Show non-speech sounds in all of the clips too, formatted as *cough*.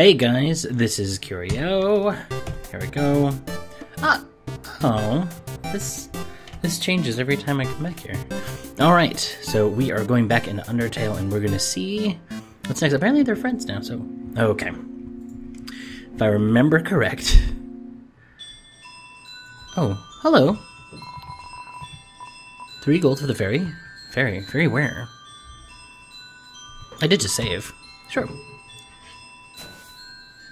Hey guys, this is Curio. Here we go. Ah, oh, this this changes every time I come back here. All right, so we are going back into Undertale, and we're gonna see what's next. Apparently, they're friends now. So okay, if I remember correct. Oh, hello. Three gold for the fairy. Fairy, fairy where? I did just save. Sure.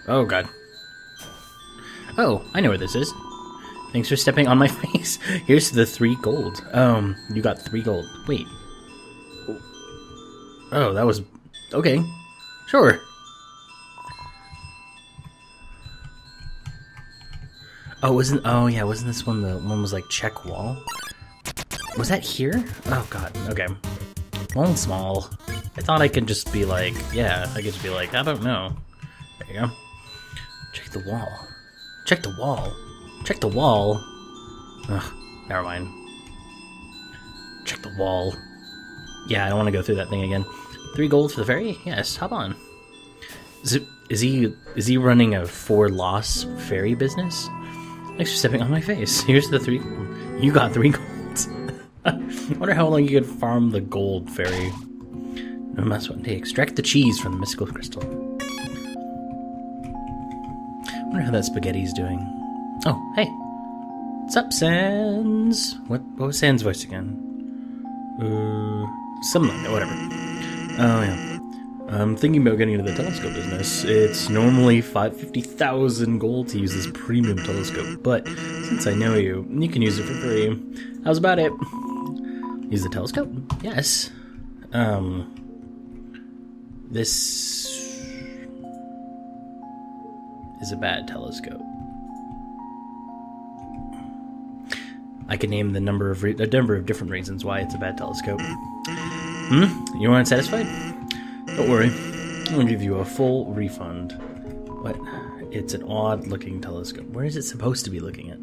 Oh god. Oh, I know where this is. Thanks for stepping on my *laughs* face. Here's the three gold. Um, you got three gold. Wait. Oh, that was okay. Sure. Oh, wasn't oh yeah, wasn't this one the one was like check wall? Was that here? Oh god, okay. One small. I thought I could just be like, yeah, I could just be like, I don't know. There you go. Check the wall. Check the wall. Check the wall. Ugh, never mind. Check the wall. Yeah, I don't want to go through that thing again. Three gold for the fairy? Yes, hop on. Is, it, is he is he running a four loss fairy business? Thanks for stepping on my face. *laughs* Here's the three. You got three *laughs* golds. *laughs* Wonder how long you could farm the gold fairy. No mess one day. Extract the cheese from the mystical crystal. Wonder how that spaghetti's doing. Oh, hey. What's up, Sans? What, what was Sans' voice again? Uh, something whatever. Oh, yeah. I'm thinking about getting into the telescope business. It's normally 550,000 gold to use this premium telescope, but since I know you, you can use it for free. How's about it? Use the telescope? Yes. Um, this is a bad telescope. I could name the number of re- a number of different reasons why it's a bad telescope. Hmm? You aren't satisfied? Don't worry. I'll give you a full refund. What? It's an odd looking telescope. Where is it supposed to be looking at?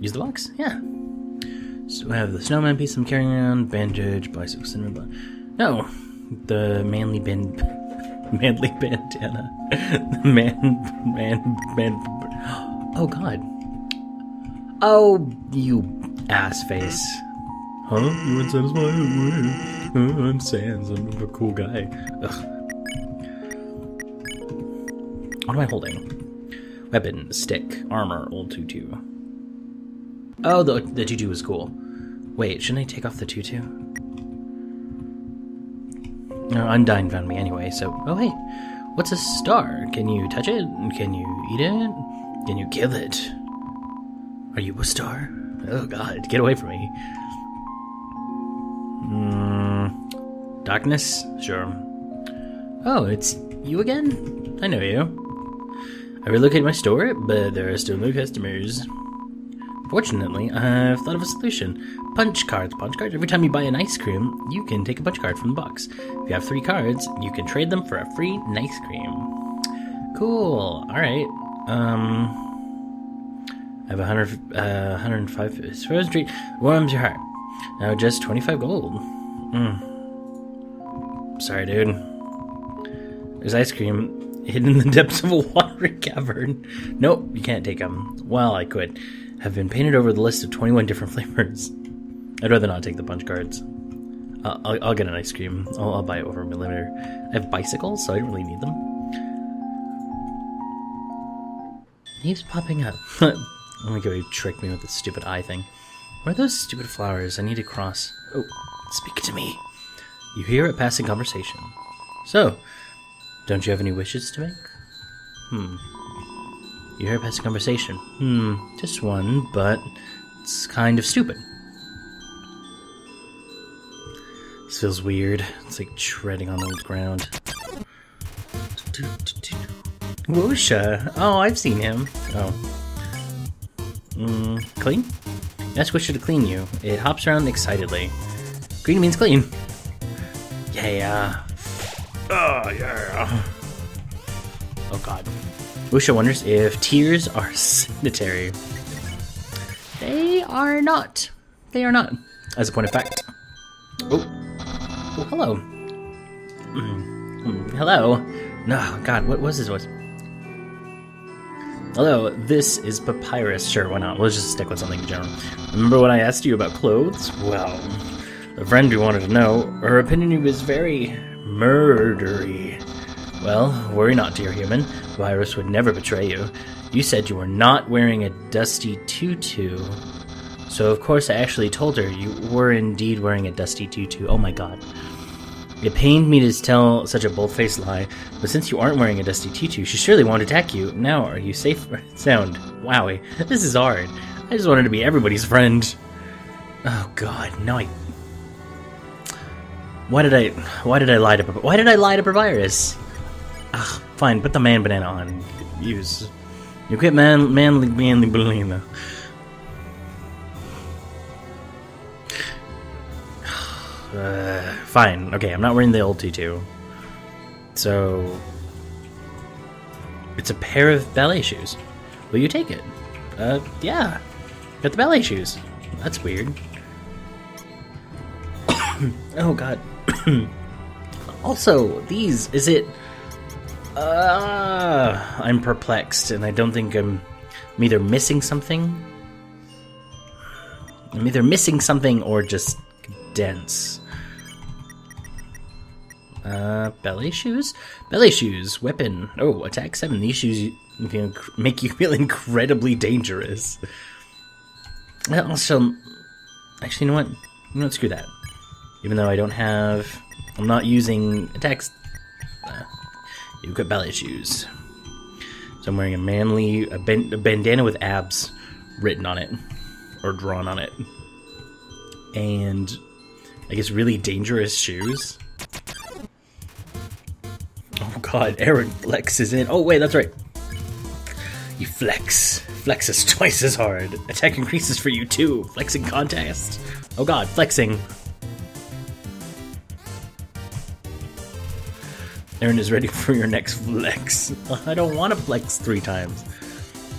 Use the box? Yeah. So I have the snowman piece I'm carrying around, bandage, bicycle cinema. No, the manly band, manly bandana, *laughs* man, man, man. Oh God. Oh, you ass face. Huh? You weren't satisfied? Uh, I'm Sans. I'm a cool guy. Ugh. What am I holding? Weapon, stick, armor, old tutu. Oh, the, the tutu is cool. Wait, shouldn't I take off the tutu? No, Undyne found me anyway, so... Oh, hey. What's a star? Can you touch it? Can you eat it? Can you kill it? Are you a star? Oh, God. Get away from me. Mm, darkness? Sure. Oh, it's you again? I know you. I relocated my store, but there are still no customers. Fortunately, I've thought of a solution. Punch cards. Punch cards. Every time you buy an ice cream, you can take a punch card from the box. If you have three cards, you can trade them for a free ice cream. Cool. All right. Um, I have a hundred, uh, 105 frozen treat. Warms your heart. Now just 25 gold. Mm. Sorry, dude. There's ice cream hidden in the *laughs* depths of a watery cavern. Nope, you can't take them. Well, I could. Have been painted over the list of 21 different *laughs* flavors. I'd rather not take the punch cards. Uh, I'll, I'll, get an ice cream. I'll, I'll buy it over a millimeter. I have bicycles, so I don't really need them. He's popping up. *laughs* oh my god, he tricked me with the stupid eye thing. What are those stupid flowers? I need to cross. Oh, speak to me. You hear a passing conversation. So, don't you have any wishes to make? Hmm. You hear a conversation. Hmm, just one, but it's kind of stupid. This feels weird. It's like treading on old ground. Woshua. Oh, I've seen him. Oh. Mm, clean? Ask Woshua to clean you. It hops around excitedly. Green means clean. Yeah. Oh, yeah. Oh, God. Woshua wonders if tears are sanitary. They are not. They are not. As a point of fact. Oh. oh hello. Mm, hello. No, God, what was his voice? Hello, this is Papyrus. Sure, why not? Let's just stick with something general. Remember when I asked you about clothes? Well, a friend who wanted to know, her opinion was very murdery. Well, worry not, dear human. Papyrus would never betray you. You said you were not wearing a dusty tutu. So, of course, I actually told her you were indeed wearing a dusty tutu. Oh my god. It pained me to tell such a bold-faced lie, but since you aren't wearing a dusty tutu, she surely won't attack you. Now, are you safe *laughs* sound? Wowie, this is hard. I just wanted to be everybody's friend. Oh god, no I... Why did I... Why did I lie to... Why did I lie to Papyrus? Ugh, fine, put the man banana on. Use... You quit man, manly, manly banana. *sighs* Uh, fine. Okay, I'm not wearing the old tutu. So. It's a pair of ballet shoes. Will you take it? Uh, yeah. Got the ballet shoes. That's weird. *coughs* oh, God. *coughs* also, these. Is it. Uh, I'm perplexed, and I don't think I'm, I'm either missing something. I'm either missing something or just dense. Uh, ballet shoes? Ballet shoes, weapon. Oh, attack 7. These shoes make you feel *laughs* incredibly dangerous. Also, actually, you know what? You know what? Screw that. Even though I don't have. I'm not using attacks. Uh, you've got ballet shoes. So I'm wearing a manly. A, ban- a bandana with abs written on it. Or drawn on it. And I guess really dangerous shoes. Oh god, Aaron flexes in. Oh wait, that's right. You flex. Flexes *laughs* twice as hard. Attack increases for you too. Flexing contest. Oh god, flexing. Aaron is ready *laughs* for your next flex. *laughs* I don't want to flex three times.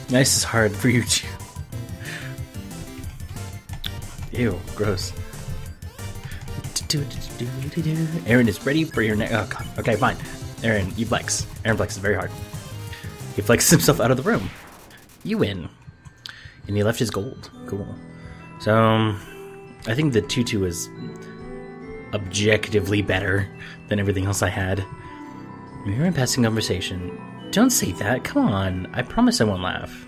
Nice is hard for you too. Ew, gross. Aaron is ready for your next. Oh, Okay, fine. Aaron, you flex. Aaron flexes very hard. He flexes himself out of the room. You win. And he left his gold. Cool. So, um, I think the tutu is objectively better than everything else I had. We're in passing conversation. Don't say that. Come on. I promise I won't laugh.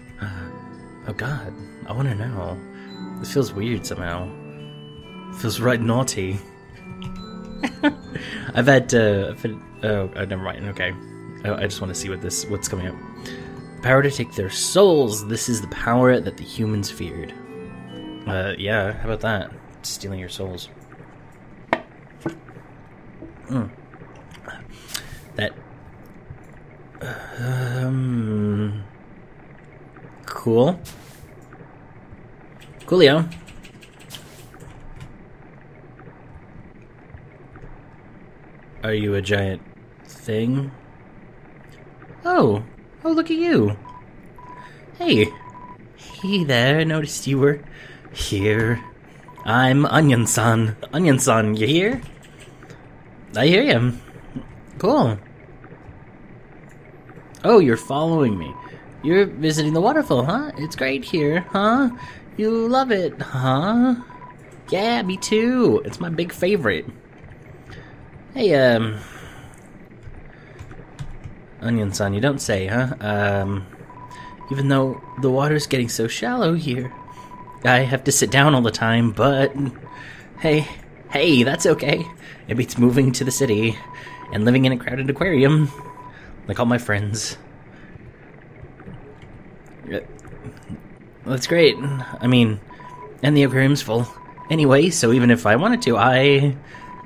Oh, God. I want to know. This feels weird somehow. Feels right naughty. *laughs* I've had, uh, I've had, oh, uh, never mind. Okay, oh, I just want to see what this, what's coming up. Power to take their souls. This is the power that the humans feared. Uh, yeah. How about that? Stealing your souls. Mm. That. Um. Cool. Coolio. Are you a giant thing? Oh, oh, look at you. Hey, hey there, I noticed you were here. I'm Onion San. Onion San, you here? I hear you. Cool. Oh, you're following me. You're visiting the waterfall, huh? It's great here, huh? You love it, huh? Yeah, me too. It's my big favorite. Hey, um... Onion San, you don't say, huh? Um... Even though the water's getting so shallow here, I have to sit down all the time, but... Hey, hey, that's okay. It beats moving to the city and living in a crowded aquarium, like all my friends. That's great. I mean, and the aquarium's full. Anyway, so even if I wanted to, I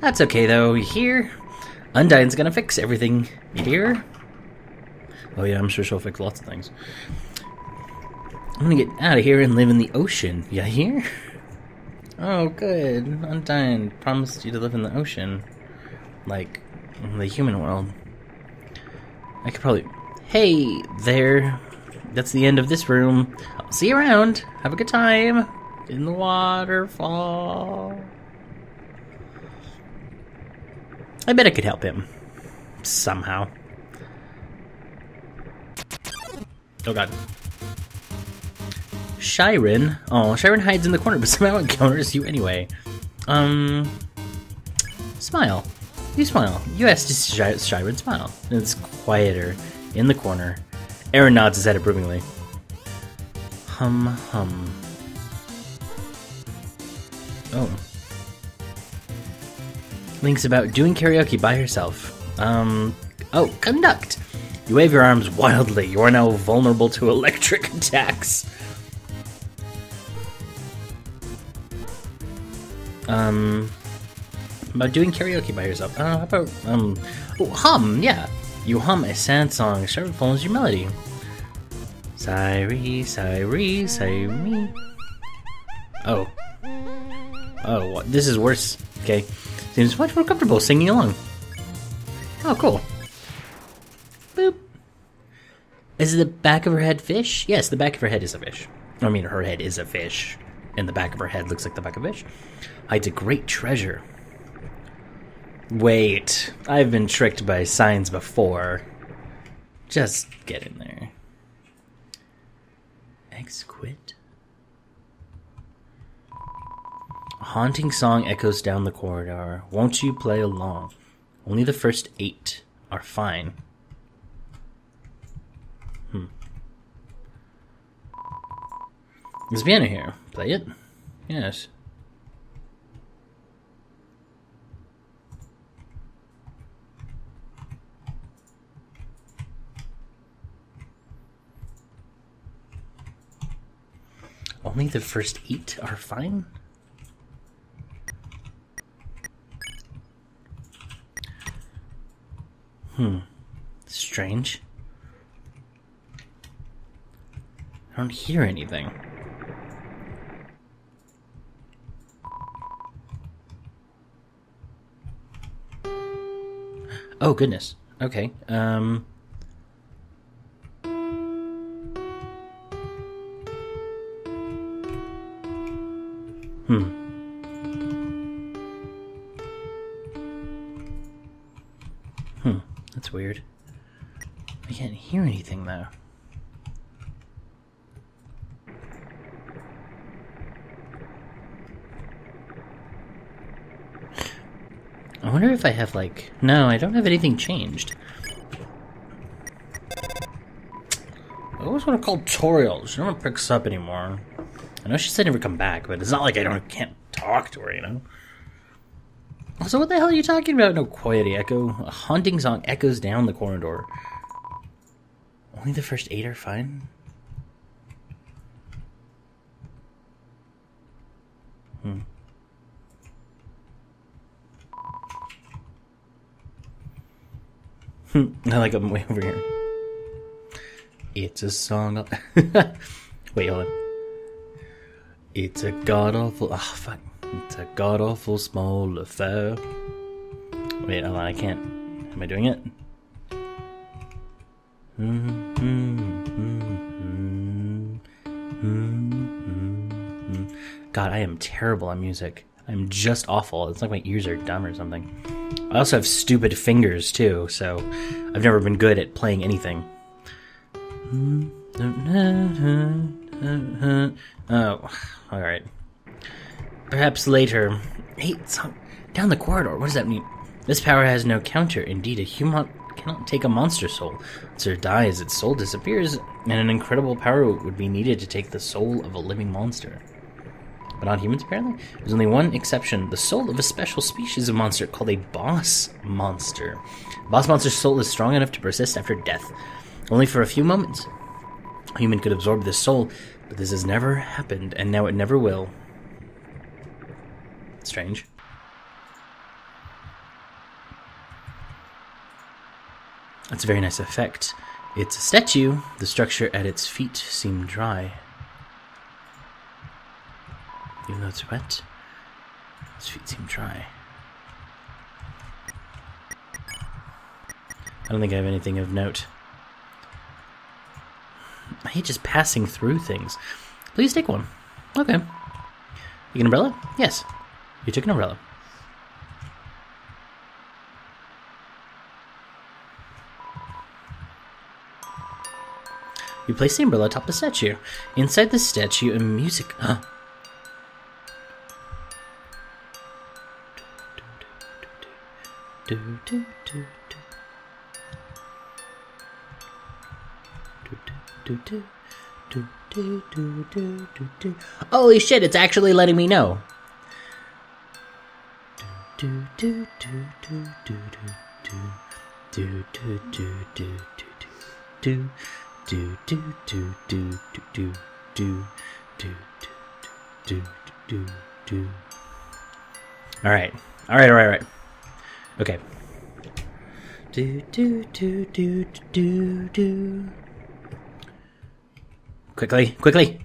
that's okay though. Hear? Undyne's gonna fix everything. Here. Oh yeah, I'm sure she'll fix lots of things. I'm gonna get out of here and live in the ocean. You hear? Oh, good. Undyne promised you to live in the ocean. Like, the human world. I could probably. Hey there. That's the end of this room. I'll see you around. Have a good time. In the waterfall. I bet I could help him. Somehow. Oh god. Shyren. Oh, Shyren hides in the corner, but *laughs* somehow encounters you anyway. Um. Smile. You smile. You asked Sh- Shyren smile. And it's quieter in the corner. Aaron nods his head approvingly. Hum hum. Oh. Link's about doing karaoke by herself. Um. Oh, conduct! You wave your arms wildly. You are now vulnerable to electric *laughs* attacks. Um, about doing karaoke by yourself. Uh, how about um, oh, hum? Yeah, you hum a sad song. Start follows your melody. Siri, Siri, Siri. Oh, oh, what? this is worse. Okay, seems much more comfortable singing along. Oh, cool. Boop. Is the back of her head fish? Yes, the back of her head is a fish. I mean, her head is a fish, and the back of her head looks like the back of a fish. Hides a great treasure. Wait, I've been tricked by signs before. Just get in there. Exquit. A haunting song echoes down the corridor. Won't you play along? Only the first eight are fine. Hmm. There's piano here. Play it? Yes. Only the first eight are fine? Hmm. Strange. I don't hear anything. Oh goodness. Okay. Um like no, I don't have anything changed. I always want to call Toriel. She never picks up anymore. I know she said never come back, but it's not like I don't can't talk to her, you know. So what the hell are you talking about? No quiet echo. A haunting song echoes down the corridor. Only the first eight are fine. Hmm. *laughs* I like I'm way over here. It's a song. *laughs* Wait, hold on. It's a god awful. Ah, oh, fuck. It's a god awful small affair. Wait, hold on. I can't. Am I doing it? God, I am terrible on music. I'm just awful. It's like my ears are dumb or something. I also have stupid fingers too, so I've never been good at playing anything. Oh, alright. Perhaps later. Hey, it's down the corridor. What does that mean? This power has no counter. Indeed, a human cannot take a monster soul. It dies, its soul disappears, and an incredible power would be needed to take the soul of a living monster. But not humans, apparently? There's only one exception the soul of a special species of monster called a boss monster. Boss monster's soul is strong enough to persist after death, only for a few moments. A human could absorb this soul, but this has never happened, and now it never will. Strange. That's a very nice effect. It's a statue. The structure at its feet seem dry. Even though it's wet, its feet seem dry. I don't think I have anything of note. I hate just passing through things. Please take one. Okay. You an umbrella? Yes. You took an umbrella. You place the umbrella atop the statue. Inside the statue, a music. Huh? Holy shit, it's actually letting me know. All right. All right, all right, all right. Okay. Do do do do do do. Quickly, quickly.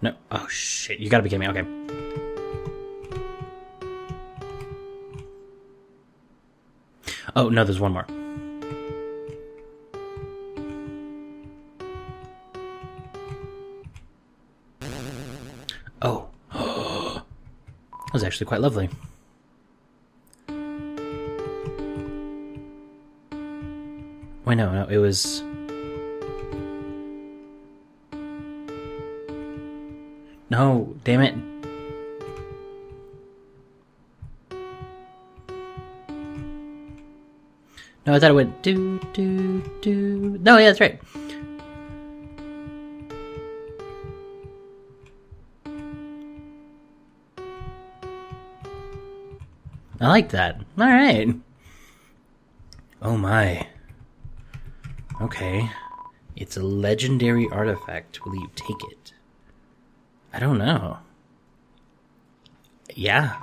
No. Oh shit! You gotta be kidding me. Okay. Oh no, there's one more. Actually quite lovely. Wait, no, no, it was. No, damn it. No, I thought it went do, do, do. No, yeah, that's right. I like that. Alright. Oh my. Okay. It's a legendary artifact. Will you take it? I don't know. Yeah.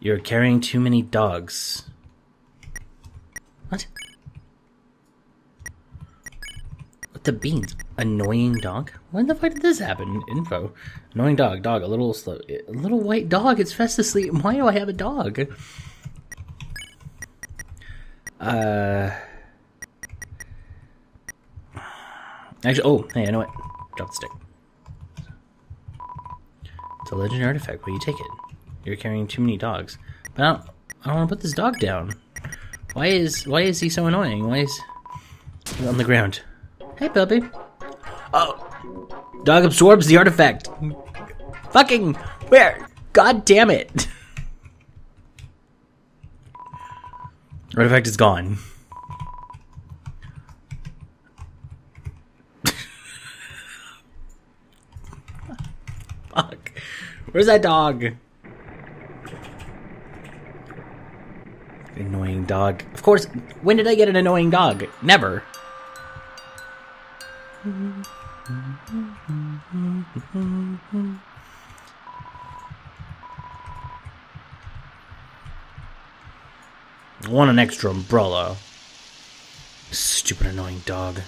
You're carrying too many dogs. What? What the beans? Annoying dog? When the fuck did this happen? Info. Annoying dog. Dog. A little slow. A little white dog. It's fast asleep. Why do I have a dog? Uh. Actually, oh, hey, I know what? Drop the stick. It's a legend artifact. Will you take it? You're carrying too many dogs. But I don't, I don't want to put this dog down. Why is why is he so annoying? Why is he on the ground? Hey, puppy. Oh, dog absorbs the artifact. Fucking where? God damn it! *laughs* Artifact is gone. *laughs* Fuck. Where's that dog? Annoying dog. Of course, when did I get an annoying dog? Never. I want an extra umbrella. Stupid annoying dog.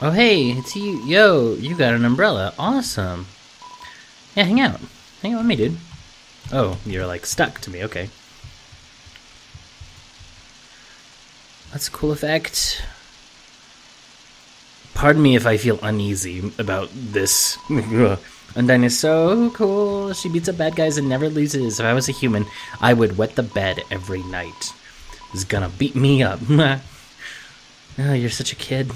Oh hey, it's you. Yo, you got an umbrella. Awesome. Yeah, hang out. Hang out with me, dude. Oh, you're like stuck to me. Okay. That's a cool effect. Pardon me if I feel uneasy about this. *laughs* Undyne is so cool. She beats up bad guys and never loses. If I was a human, I would wet the bed every night. Is gonna beat me up. *laughs* oh, you're such a kid.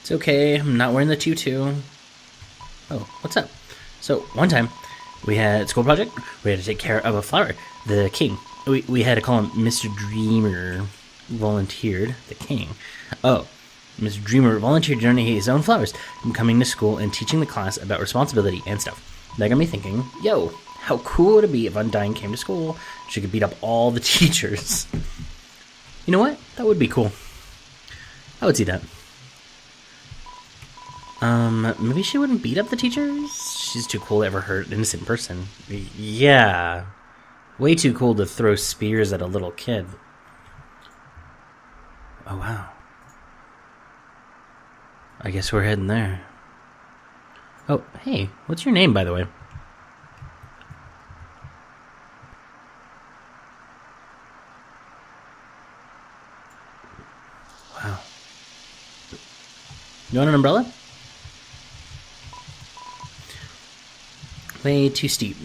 It's okay. I'm not wearing the tutu. Oh, what's up? So one time, we had school project. We had to take care of a flower. The king. We we had to call him Mr. Dreemurr. Volunteered the king. Oh, Mr. Dreemurr volunteered to donate his own flowers. I'm coming to school and teaching the class about responsibility and stuff. That got me thinking, yo, how cool would it be if Undyne came to school? She could beat up all the *laughs* teachers. you know what? That would be cool. I would see that. Um, maybe she wouldn't beat up the teachers? She's too cool to ever hurt an innocent person. Yeah. Way too cool to throw spears at a little kid. Oh, wow. I guess we're heading there. Oh, hey, what's your name, by the way? Wow. You want an umbrella? Way too steep.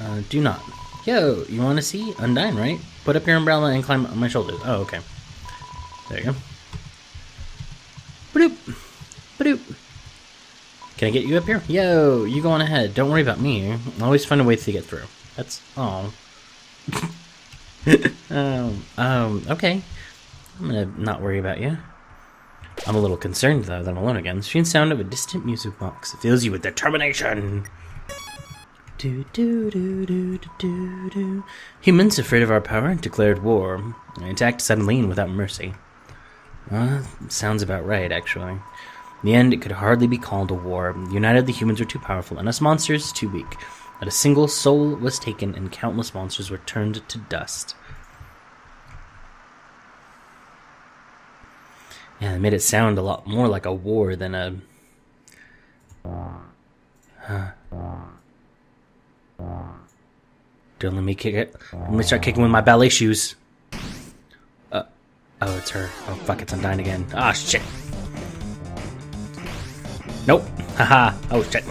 Uh, do not. Yo, you want to see? Undyne, right? Put up your umbrella and climb on my shoulders. Oh, okay. There you go. Badoop. Badoop. Can I get you up here? Yo, you go on ahead. Don't worry about me. I'll always find a way to get through. That's... Oh. *laughs* um, um, okay. I'm gonna not worry about you. I'm a little concerned, though, that I'm alone again. The strange sound of a distant music box fills you with determination. Do, do, do, do, do, do. Humans, afraid of our power, declared war. They attacked suddenly and without mercy. Uh, sounds about right, actually. In the end, it could hardly be called a war. United, the humans were too powerful, and us monsters too weak. Not a single soul was taken, and countless monsters were turned to dust. Yeah, it made it sound a lot more like a war than a. Don't let me kick it. Let me start kicking with my ballet shoes. Uh, oh, it's her. Oh, fuck, it's Undyne again. Ah, oh, shit. Nope. *laughs* Haha. oh, shit.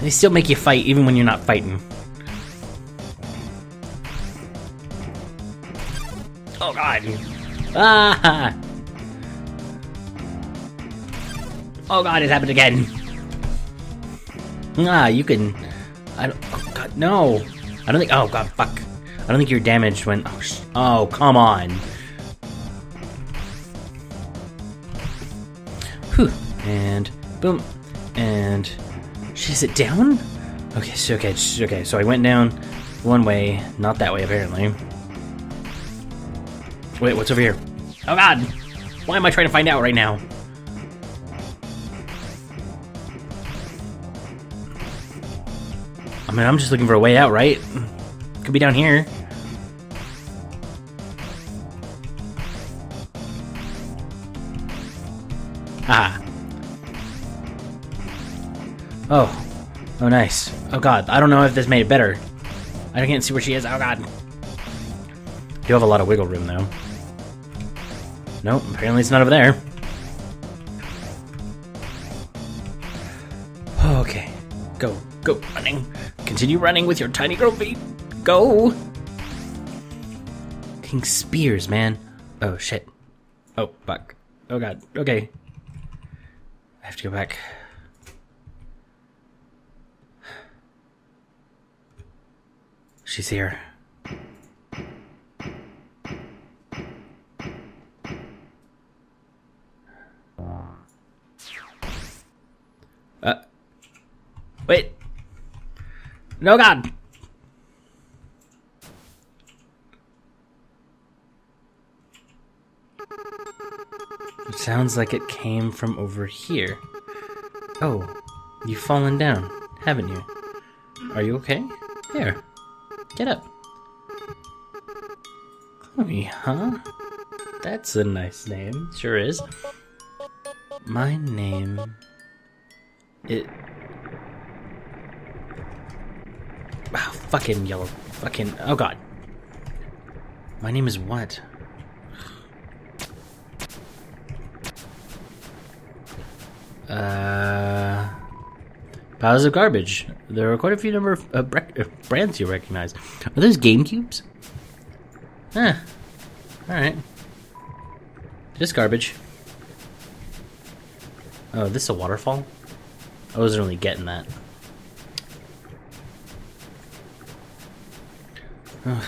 They still make you fight even when you're not fighting. Oh, God. Ah! Oh, God, it happened again. Ah, you can. I don't. Oh God, no! I don't think. Oh God, fuck! I don't think you're damaged when. Oh, oh come on! Whew. And boom. And is it down? Okay, so okay, okay. So I went down one way, not that way apparently. Wait, what's over here? Oh God! Why am I trying to find out right now? Mean, I'm just looking for a way out, right? Could be down here. Ah. Oh. Oh, nice. Oh, God. I don't know if this made it better. I can't see where she is. Oh, God. You have a lot of wiggle room, though. Nope, apparently it's not over there. Okay. Go. Go. Running. Continue running with your tiny girl feet. Go! King Spears, man. Oh, shit. Oh, fuck. Oh, God. Okay. I have to go back. She's here. Uh. Wait. No god! It sounds like it came from over here. Oh, you've fallen down, haven't you? Are you okay? Here, get up. Chloe, huh? That's a nice name, sure is. My name... It... Wow, fucking yellow. Fucking. Oh god. My name is what? Uh. Piles of garbage. There are quite a few number of uh, uh, brands you recognize. Are those Game Cubes? Huh. Alright. Just garbage. Oh, this is a waterfall? I wasn't really getting that. The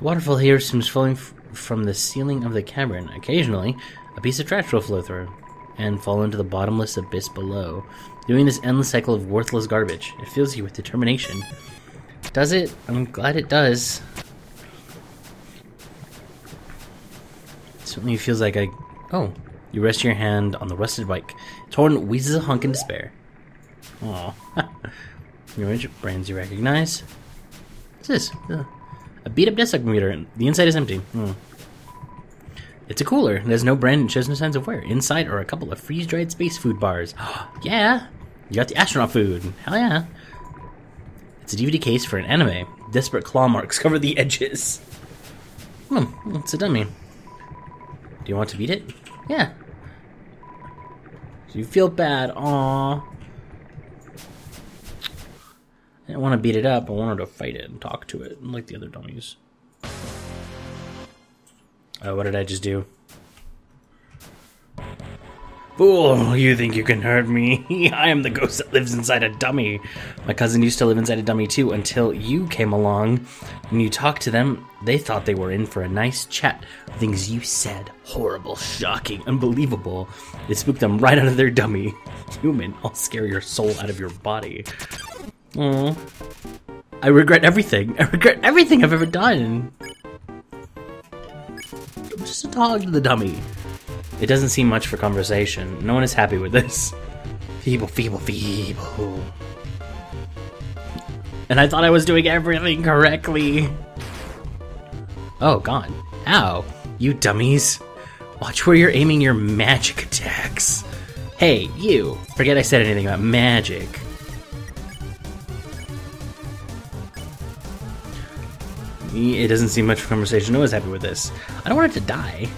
waterfall here seems flowing from the ceiling of the cavern. Occasionally, a piece of trash will flow through and fall into the bottomless abyss below, doing this endless cycle of worthless garbage. It fills you with determination. Does it? I'm glad it does. It certainly feels like I. Oh, you rest your hand on the rusted bike. Torn wheezes a hunk in despair. Aww. *laughs* Image brands you recognize. What's this? Uh, a beat up desktop computer. The inside is empty. Hmm. It's a cooler. There's no brand and shows no signs of wear. Inside are a couple of freeze dried space food bars. *gasps* yeah! You got the astronaut food. Hell yeah. It's a DVD case for an anime. Desperate claw marks *laughs* cover the edges. Hmm, it's a dummy. Do you want to beat it? Yeah. Do you feel bad? Aw. I didn't want to beat it up. I wanted to fight it and talk to it, like the other dummies. Oh, what did I just do? Fool, you think you can hurt me? *laughs* I am the ghost that lives inside a dummy. My cousin used to live inside a dummy too until you came along. When you talked to them, they thought they were in for a nice chat. Things you said, horrible, shocking, unbelievable. It spooked them right out of their dummy. *laughs* Human, I'll scare your soul out of your body. Aww. I regret everything. *laughs* I regret everything I've ever done. I'm just a dog to the dummy. It doesn't seem much for conversation. No one is happy with this. *laughs* Feeble, feeble, feeble. And I thought I was doing everything correctly. Oh, God. Ow. You dummies. Watch where you're aiming your magic attacks. Hey, you. Forget I said anything about magic. It doesn't seem much conversation. No one's happy with this. I don't want it to die.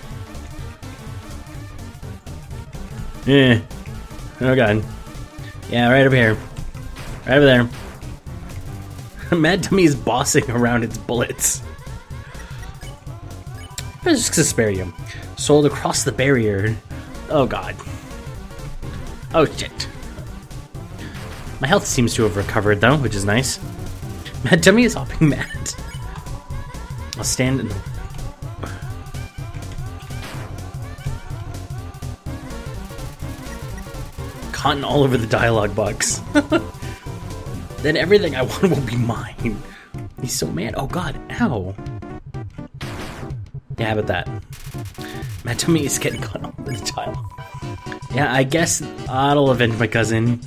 Yeah. Oh god. Yeah, right over here. Right over there. *laughs* Mad Dummy is bossing around its bullets. Just to spare. Sold across the barrier. Oh god. Oh shit. My health seems to have recovered though, which is nice. Mad Dummy is hopping *laughs* mad. I'll stand in cotton all over the dialogue box. *laughs* then everything I want will be mine. He's so mad. Oh god, ow. Yeah, how about that? Mad Dummy is getting *laughs* caught all over the dialogue. Yeah, I guess I'll avenge my cousin.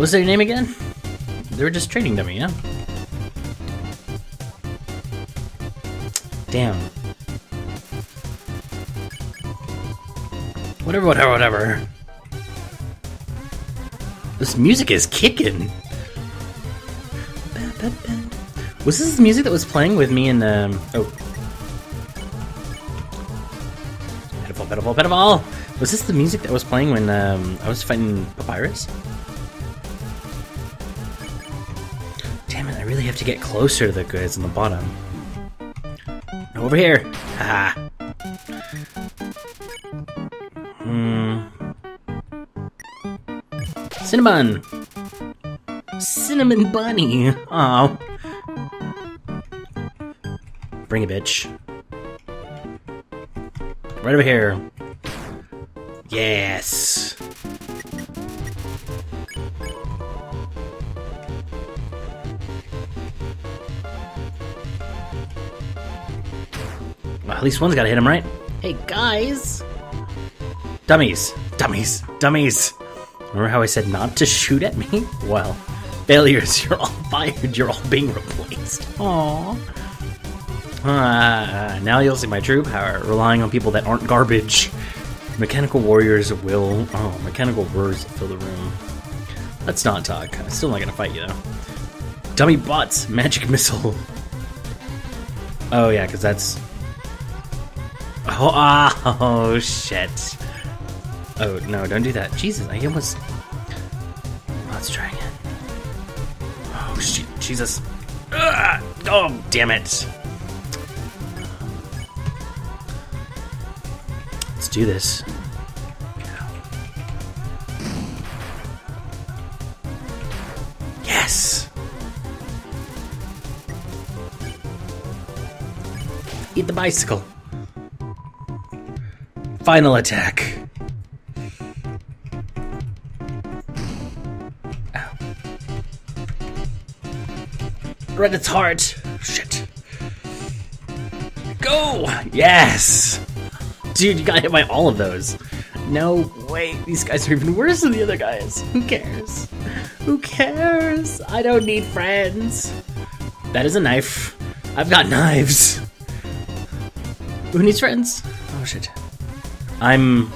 What's their name again? They were just trading dummy, yeah? Damn. Whatever, whatever, whatever. This music is kicking. Was this the music that was playing with me in the... Um, oh. Pedophile, pedophile, pedophile! Was this the music that was playing when um, I was fighting Papyrus? To get closer to the goods on the bottom. Over here. Ha. Hmm. Cinnamon. Cinnamon bunny. Oh. Bring a bitch. Right over here. Yes. At least one's gotta hit him, right? Hey, guys! Dummies! Dummies! Dummies! Remember how I said not to shoot at me? *laughs* Well, failures, you're all fired, you're all being replaced. Aww. Uh, now you'll see my true power, relying on people that aren't garbage. Mechanical warriors will... Oh, mechanical words fill the room. Let's not talk. I'm still not gonna fight you, though. Dummy bots! Magic missile! Oh, yeah, because that's... Oh, oh, *laughs* shit. Oh, no, don't do that. Jesus, I almost... Let's try again. Oh, shit, Jesus. Ugh! Oh, damn it. Let's do this. Yes! Eat the bicycle. Final attack. Ow. Right its heart. Shit. Go! Yes! Dude, you gotta hit by all of those. No, wait, these guys are even worse than the other guys. Who cares? Who cares? I don't need friends. That is a knife. I've got knives. Who needs friends? Oh shit. I'm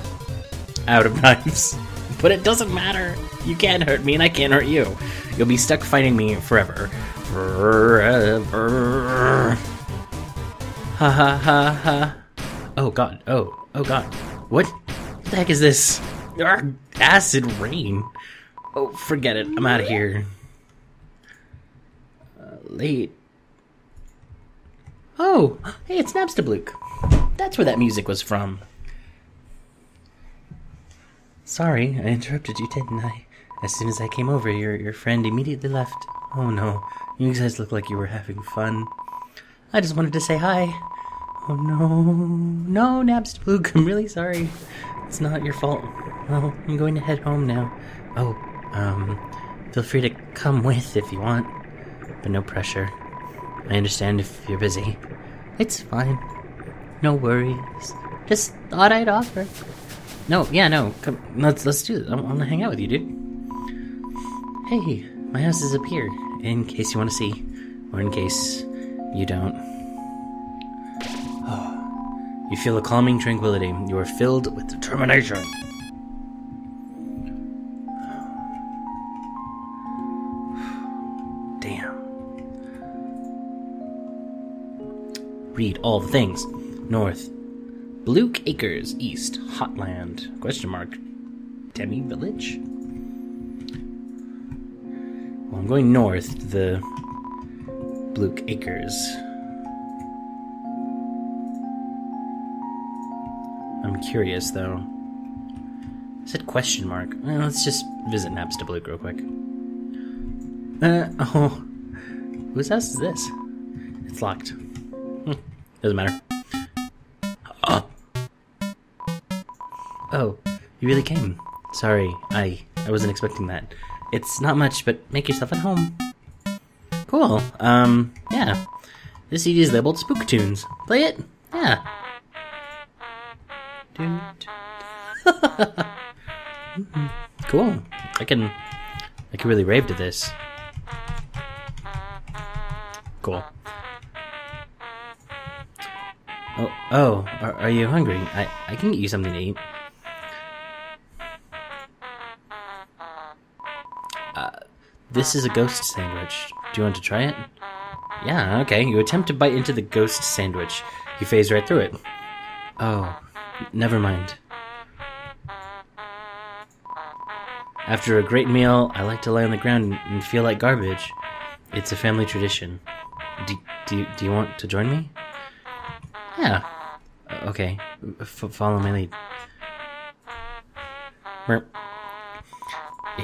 out of *laughs* knives. But it doesn't matter. You can't hurt me and I can't hurt you. You'll be stuck fighting me forever. Forever. Ha ha ha ha. Oh god. Oh. Oh god. What? What the heck is this? Arr, acid rain. Oh, forget it. I'm out of here. Uh, late. Oh, hey, it's Napstablook. That's where that music was from. Sorry, I interrupted you, didn't I? As soon as I came over, your your friend immediately left. Oh no, you guys look like you were having fun. I just wanted to say hi. Oh no, no, Napstablook, I'm really sorry. It's not your fault. Well, I'm going to head home now. Oh, um, feel free to come with if you want, but no pressure. I understand if you're busy. It's fine. No worries. Just thought I'd offer. No, yeah, no. Come, let's let's do it. I want to hang out with you, dude. Hey, my house is up here. In case you want to see, or in case you don't. Ah, you feel a calming tranquility. You are filled with determination. *sighs* Damn. Read all the things. North. Blook Acres. East. Hotland. Question mark. Temmie Village? Well, I'm going north to the Blook Acres. I'm curious though. Is it question mark? Well, let's just visit Napstablook real quick. Uh oh. Whose house is this? It's locked. Hmm, doesn't matter. Oh, you really came. Sorry, I I wasn't expecting that. It's not much, but make yourself at home. Cool. Um, yeah. This CD is labeled Spook Tunes. Play it? Yeah. *laughs* cool. I can I can really rave to this. Cool. Oh, oh, are, are you hungry? I, I can get you something to eat. This is a ghost sandwich. Do you want to try it? Yeah, okay. You attempt to bite into the ghost sandwich. You phase right through it. Oh, never mind. After a great meal, I like to lie on the ground and feel like garbage. It's a family tradition. Do, do, do you want to join me? Yeah. Okay. F- follow my lead.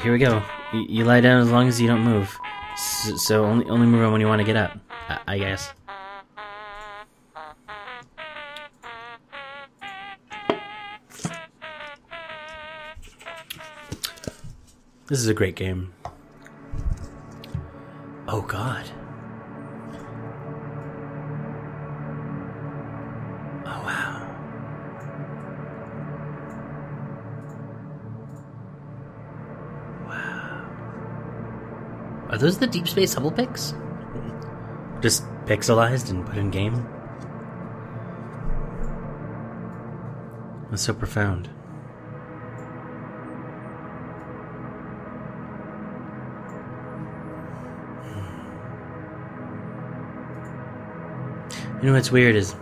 Here we go. You lie down as long as you don't move. S- so only only move on when you want to get up. I, I guess. This is a great game. Oh god. Are those the Deep Space Hubble pics? Just pixelized and put in game? That's so profound. You know what's weird is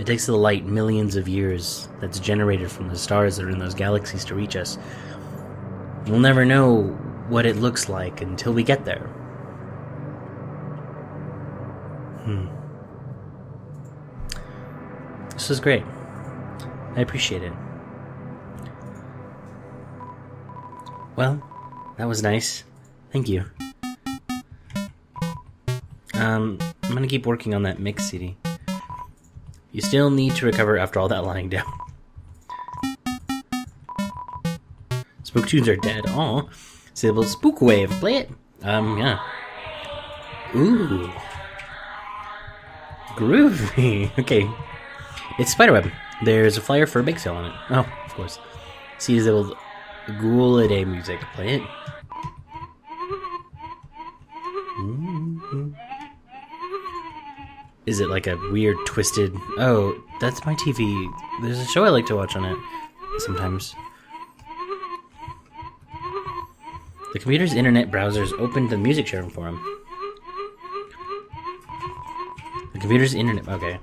it takes the light millions of years that's generated from the stars that are in those galaxies to reach us. We'll never know what it looks like until we get there. Hmm. This was great. I appreciate it. Well, that was nice. Thank you. Um, I'm gonna keep working on that mix CD. You still need to recover after all that lying down. *laughs* Spook tunes are dead. Aw. Syllable Spook Wave. Play it. Um, yeah. Ooh. Groovy. *laughs* okay. It's Spiderweb. There's a flyer for a bake sale on it. Oh, of course. See Syllable Ghouliday music. Play it. Is it like a weird twisted? Oh, that's my TV. There's a show I like to watch on it sometimes. The computer's internet browsers opened the music sharing forum. The computer's internet. Okay.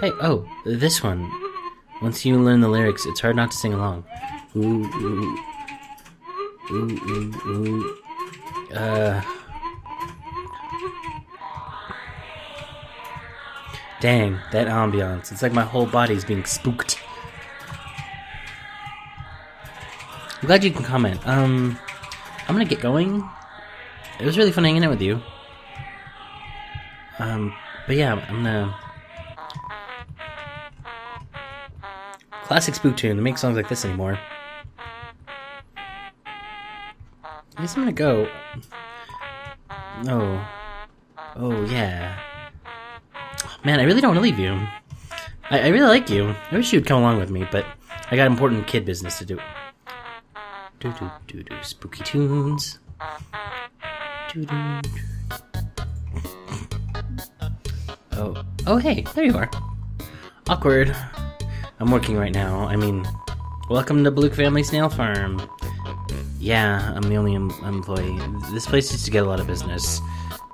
Hey, oh, this one. Once you learn the lyrics, it's hard not to sing along. Ooh, ooh. Ooh, ooh, ooh. Uh. Dang, that ambiance. It's like my whole body's being spooked. I'm glad you can comment. Um, I'm gonna get going. It was really fun hanging out with you. Um, but yeah, I'm gonna. Classic spook tune. They make songs like this anymore. I guess I'm gonna go. Oh. Oh, yeah. Man, I really don't want to leave you. I, I really like you. I wish you'd come along with me, but I got important kid business to do. Do do do do spooky tunes. Do do. Oh, oh hey, there you are. Awkward. I'm working right now. I mean, welcome to Blook Family Snail Farm. Yeah, I'm the only em- employee. This place used to get a lot of business,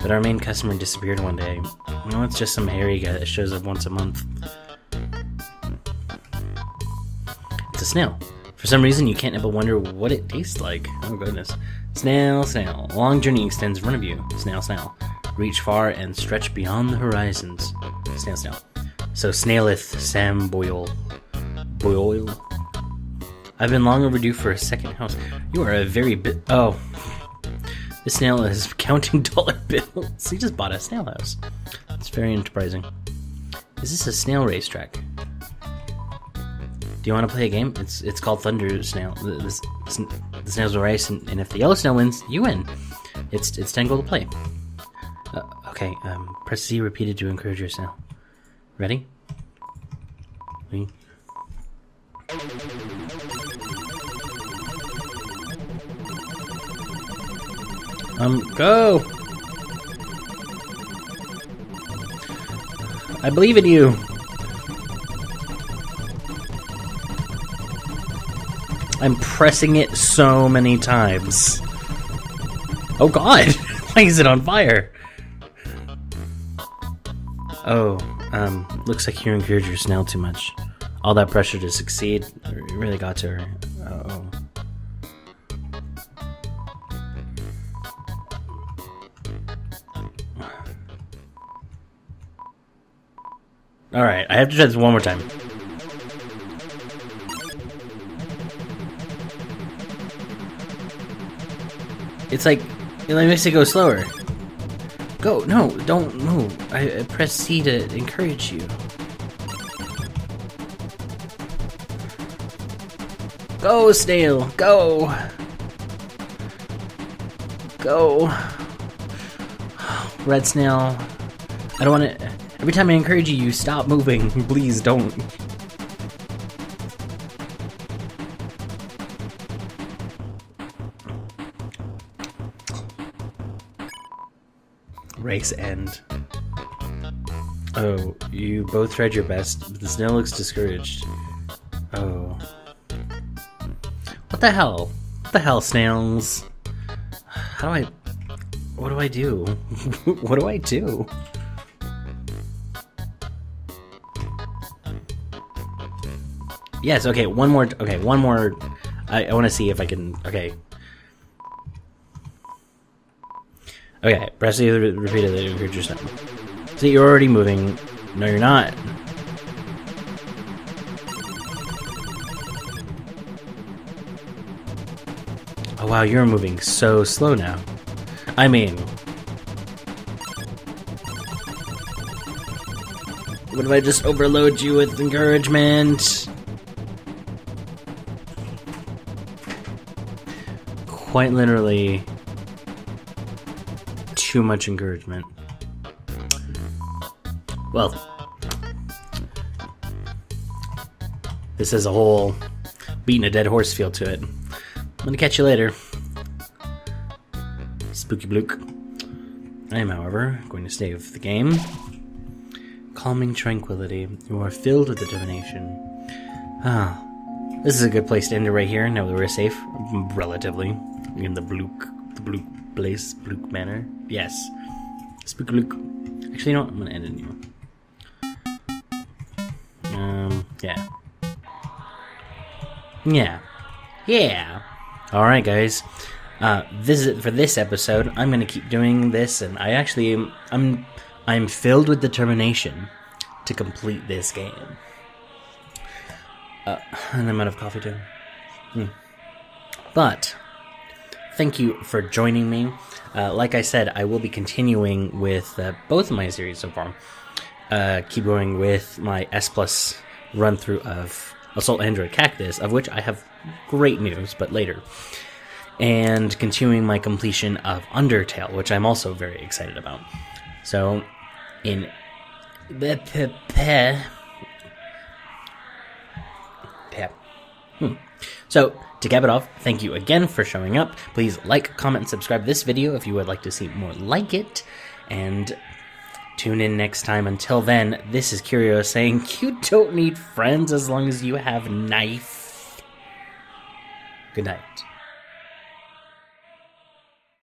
but our main customer disappeared one day. No, it's just some hairy guy that shows up once a month. It's a snail. For some reason, you can't help but wonder what it tastes like. Oh goodness. Snail, snail. Long journey extends in front of you. Snail, snail. Reach far and stretch beyond the horizons. Snail, snail. So snaileth Sam Boyle. Boyle. I've been long overdue for a second house. You are a very bit. Oh. *laughs* This snail is *laughs* counting dollar *laughs* bills. He just bought a snail house. It's very enterprising. Is this a snail racetrack? Do you want to play a game? It's it's called Thunder Snail. The, the, the snails will race, and, and, if the yellow snail wins, you win. It's it's ten gold to play. Uh, okay, um, press Z repeated to encourage your snail. Ready? Um, go! I believe in you! I'm pressing it so many times. Oh god! *laughs* Why is it on fire? Oh, um, looks like you encouraged your snail too much. All that pressure to succeed really got to her. oh. Alright, I have to try this one more time. It's like, it makes it go slower. Go, no, don't move. I, I press C to encourage you. Go, snail, go! Go. Red snail. I don't want to. Every time I encourage you, you stop moving. *laughs* Please don't. Race end. Oh, you both tried your best, but the snail looks discouraged. Oh. What the hell? What the hell, snails? How do I... What do I do? *laughs* what do I do? Yes, okay, one more... Okay, one more... I, I want to see if I can... Okay. Okay, press the repeatedly encourage yourself. See, you're already moving. No, you're not. Oh wow, you're moving so slow now. I mean... What if I just overload you with encouragement? Quite literally, too much encouragement. Well, this has a whole beating a dead horse feel to it. I'm gonna catch you later. Spooky Blook. I am, however, going to save the game. Calming tranquility. You are filled with determination. Ah, this is a good place to end it right here. Now that we're safe, relatively, in the Blook, the Blook place, Blook Manor. Yes, Spooky Blook. Actually, you know what? I'm gonna end it here. Yeah. Yeah. Yeah. All right, guys. Uh, this is it for this episode. I'm to keep doing this, and I actually am, I'm I'm filled with determination to complete this game. Uh, and I'm out of coffee too. Hmm. But thank you for joining me. Uh, like I said, I will be continuing with uh, both of my series so far. Uh, keep going with my S plus run through of Assault Android Cactus, of which I have great news, but later. And continuing my completion of Undertale, which I'm also very excited about. So, in. Hmm. So, to cap it off, thank you again for showing up. Please like, comment, and subscribe this video if you would like to see more like it. And tune in next time. Until then, this is Curio saying *laughs* you don't need friends as long as you have knife. Good night.